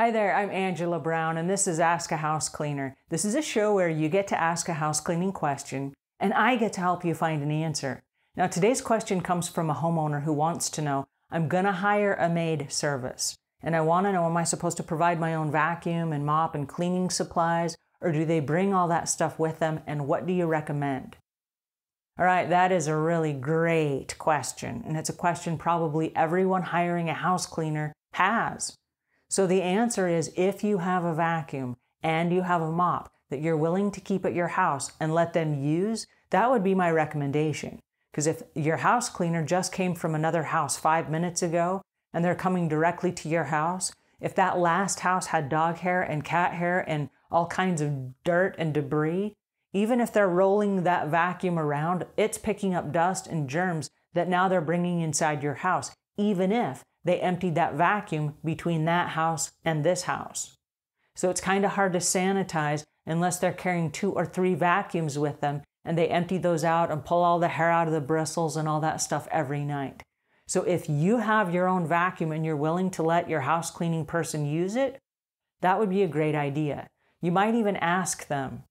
Hi there, I'm Angela Brown, and this is Ask a House Cleaner. This is a show where you get to ask a house cleaning question, and I get to help you find an answer. Now, today's question comes from a homeowner who wants to know I'm going to hire a maid service, and I want to know am I supposed to provide my own vacuum and mop and cleaning supplies, or do they bring all that stuff with them, and what do you recommend? All right, that is a really great question, and it's a question probably everyone hiring a house cleaner has. So the answer is if you have a vacuum and you have a mop that you're willing to keep at your house and let them use, that would be my recommendation. Because if your house cleaner just came from another house five minutes ago and they're coming directly to your house, if that last house had dog hair and cat hair and all kinds of dirt and debris, even if they're rolling that vacuum around, it's picking up dust and germs that now they're bringing inside your house, even if they emptied that vacuum between that house and this house. So it's kind of hard to sanitize unless they're carrying two or three vacuums with them and they empty those out and pull all the hair out of the bristles and all that stuff every night. So if you have your own vacuum and you're willing to let your house cleaning person use it, that would be a great idea. You might even ask them,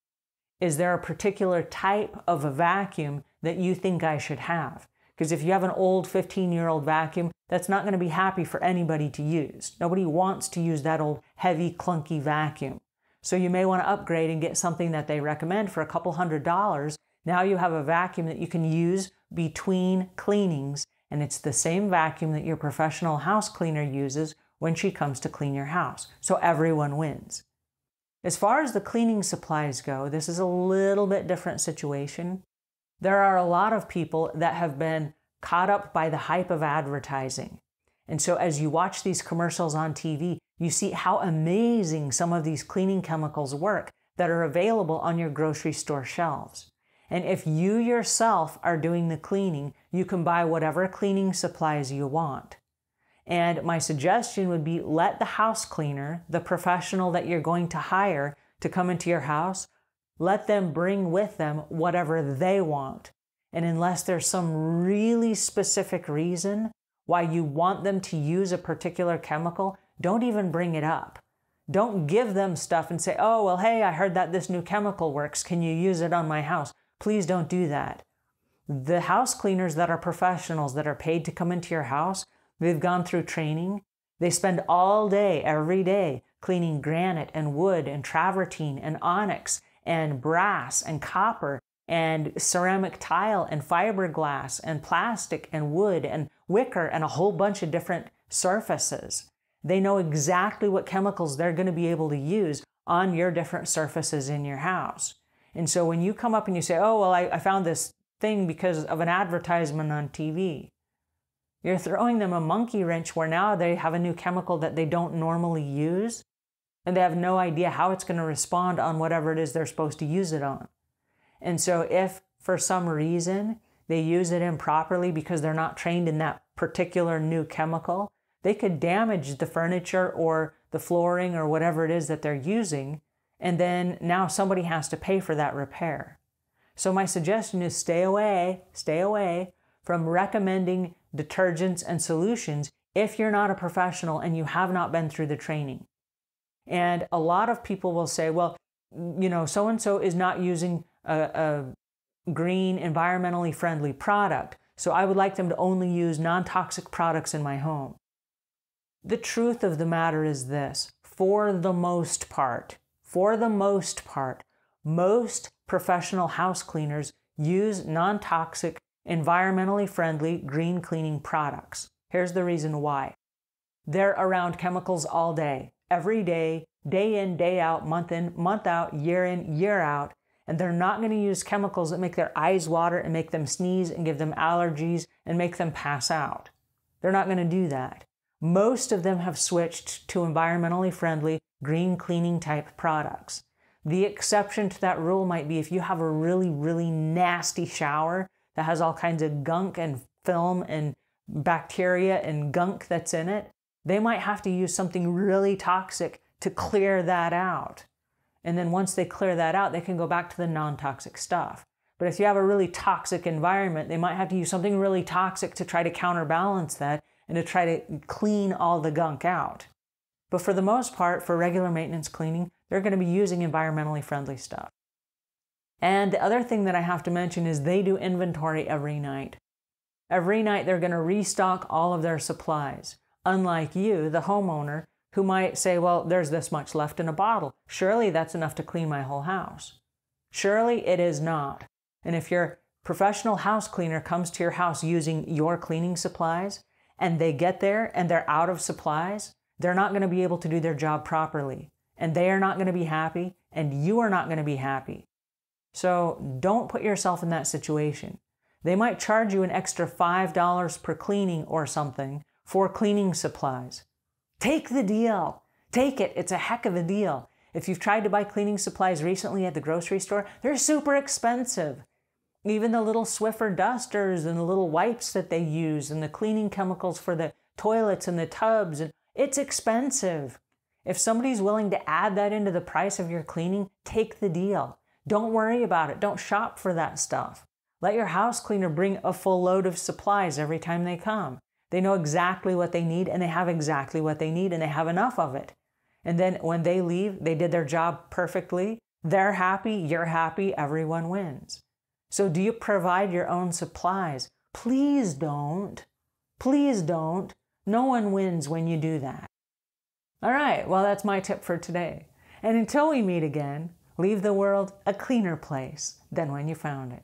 is there a particular type of a vacuum that you think I should have? Because if you have an old 15 year old vacuum, that's not going to be happy for anybody to use. Nobody wants to use that old heavy, clunky vacuum. So you may want to upgrade and get something that they recommend for a couple hundred dollars. Now you have a vacuum that you can use between cleanings, and it's the same vacuum that your professional house cleaner uses when she comes to clean your house. So everyone wins. As far as the cleaning supplies go, this is a little bit different situation. There are a lot of people that have been caught up by the hype of advertising. And so as you watch these commercials on TV, you see how amazing some of these cleaning chemicals work that are available on your grocery store shelves. And if you yourself are doing the cleaning, you can buy whatever cleaning supplies you want. And my suggestion would be let the house cleaner, the professional that you're going to hire to come into your house, let them bring with them whatever they want. And unless there's some really specific reason why you want them to use a particular chemical, don't even bring it up. Don't give them stuff and say, oh, well, hey, I heard that this new chemical works. Can you use it on my house? Please don't do that. The house cleaners that are professionals that are paid to come into your house, they've gone through training. They spend all day, every day, cleaning granite and wood and travertine and onyx and brass and copper and ceramic tile and fiberglass and plastic and wood and wicker and a whole bunch of different surfaces. They know exactly what chemicals they're going to be able to use on your different surfaces in your house. And so when you come up and you say, oh, well, I, I found this thing because of an advertisement on TV, you're throwing them a monkey wrench where now they have a new chemical that they don't normally use and they have no idea how it's going to respond on whatever it is they're supposed to use it on. And so, if for some reason they use it improperly because they're not trained in that particular new chemical, they could damage the furniture or the flooring or whatever it is that they're using. And then now somebody has to pay for that repair. So, my suggestion is stay away, stay away from recommending detergents and solutions if you're not a professional and you have not been through the training. And a lot of people will say, well, you know, so and so is not using a, a, green, environmentally friendly product. So I would like them to only use non toxic products in my home. The truth of the matter is this for the most part, for the most part, most professional house cleaners use non toxic, environmentally friendly green cleaning products. Here's the reason why they're around chemicals all day every day, day in, day out, month in, month out, year in, year out. And they're not going to use chemicals that make their eyes water and make them sneeze and give them allergies and make them pass out. They're not going to do that. Most of them have switched to environmentally friendly, green cleaning type products. The exception to that rule might be if you have a really, really nasty shower that has all kinds of gunk and film and bacteria and gunk that's in it, they might have to use something really toxic to clear that out. And then once they clear that out, they can go back to the non toxic stuff. But if you have a really toxic environment, they might have to use something really toxic to try to counterbalance that and to try to clean all the gunk out. But for the most part, for regular maintenance cleaning, they're going to be using environmentally friendly stuff. And the other thing that I have to mention is they do inventory every night. Every night they're going to restock all of their supplies. Unlike you, the homeowner, who might say, well, there's this much left in a bottle. Surely that's enough to clean my whole house. Surely it is not. And if your professional house cleaner comes to your house using your cleaning supplies and they get there and they're out of supplies, they're not going to be able to do their job properly. And they are not going to be happy and you are not going to be happy. So don't put yourself in that situation. They might charge you an extra $5 per cleaning or something for cleaning supplies. Take the deal. Take it. It's a heck of a deal. If you've tried to buy cleaning supplies recently at the grocery store, they're super expensive. Even the little Swiffer dusters and the little wipes that they use and the cleaning chemicals for the toilets and the tubs, and it's expensive. If somebody's willing to add that into the price of your cleaning, take the deal. Don't worry about it. Don't shop for that stuff. Let your house cleaner bring a full load of supplies every time they come. They know exactly what they need and they have exactly what they need and they have enough of it. And then when they leave, they did their job perfectly. They're happy, you're happy, everyone wins. So, do you provide your own supplies? Please don't. Please don't. No one wins when you do that. All right, well, that's my tip for today. And until we meet again, leave the world a cleaner place than when you found it.